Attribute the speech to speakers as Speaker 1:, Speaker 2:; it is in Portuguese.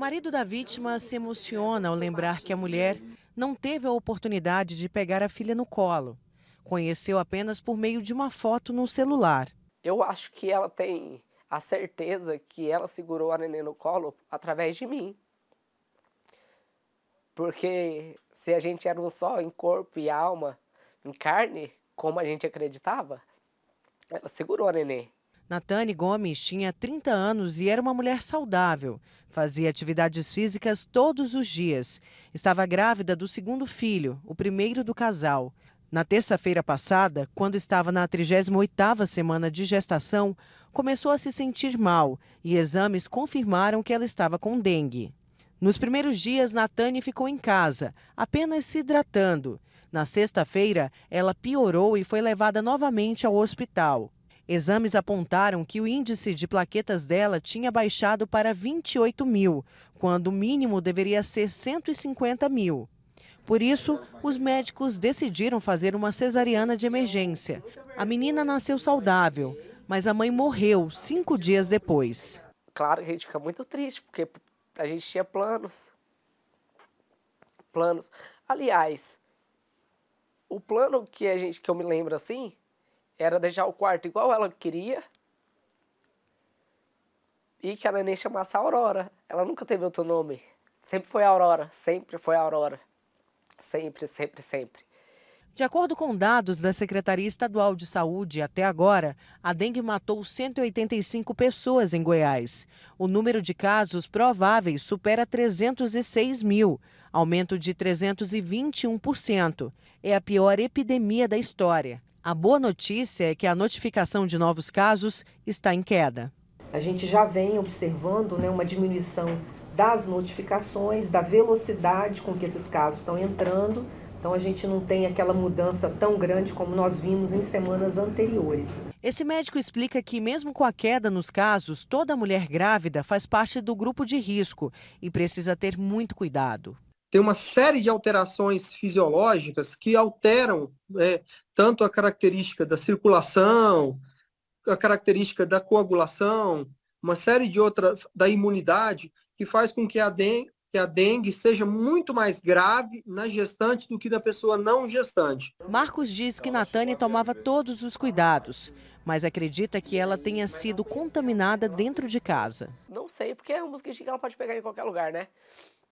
Speaker 1: marido da vítima se emociona ao lembrar que a mulher não teve a oportunidade de pegar a filha no colo. Conheceu apenas por meio de uma foto no celular.
Speaker 2: Eu acho que ela tem a certeza que ela segurou a neném no colo através de mim. Porque se a gente era um só em corpo e alma, em carne, como a gente acreditava, ela segurou a neném.
Speaker 1: Natane Gomes tinha 30 anos e era uma mulher saudável. Fazia atividades físicas todos os dias. Estava grávida do segundo filho, o primeiro do casal. Na terça-feira passada, quando estava na 38ª semana de gestação, começou a se sentir mal e exames confirmaram que ela estava com dengue. Nos primeiros dias, Natane ficou em casa, apenas se hidratando. Na sexta-feira, ela piorou e foi levada novamente ao hospital. Exames apontaram que o índice de plaquetas dela tinha baixado para 28 mil, quando o mínimo deveria ser 150 mil. Por isso, os médicos decidiram fazer uma cesariana de emergência. A menina nasceu saudável, mas a mãe morreu cinco dias depois.
Speaker 2: Claro que a gente fica muito triste, porque a gente tinha planos. Planos. Aliás, o plano que a gente que eu me lembro assim era deixar o quarto igual ela queria e que a neném chamasse Aurora. Ela nunca teve outro nome. Sempre foi Aurora, sempre foi Aurora. Sempre, sempre, sempre.
Speaker 1: De acordo com dados da Secretaria Estadual de Saúde, até agora, a dengue matou 185 pessoas em Goiás. O número de casos prováveis supera 306 mil, aumento de 321%. É a pior epidemia da história. A boa notícia é que a notificação de novos casos está em queda.
Speaker 3: A gente já vem observando né, uma diminuição das notificações, da velocidade com que esses casos estão entrando. Então a gente não tem aquela mudança tão grande como nós vimos em semanas anteriores.
Speaker 1: Esse médico explica que, mesmo com a queda nos casos, toda mulher grávida faz parte do grupo de risco e precisa ter muito cuidado
Speaker 4: tem uma série de alterações fisiológicas que alteram é, tanto a característica da circulação, a característica da coagulação, uma série de outras da imunidade que faz com que a dengue, que a dengue seja muito mais grave na gestante do que na pessoa não gestante.
Speaker 1: Marcos diz que Natane tomava todos os cuidados, mas acredita que ela tenha sido contaminada dentro de casa.
Speaker 2: Não sei, porque é um mosquitinho que ela pode pegar em qualquer lugar, né?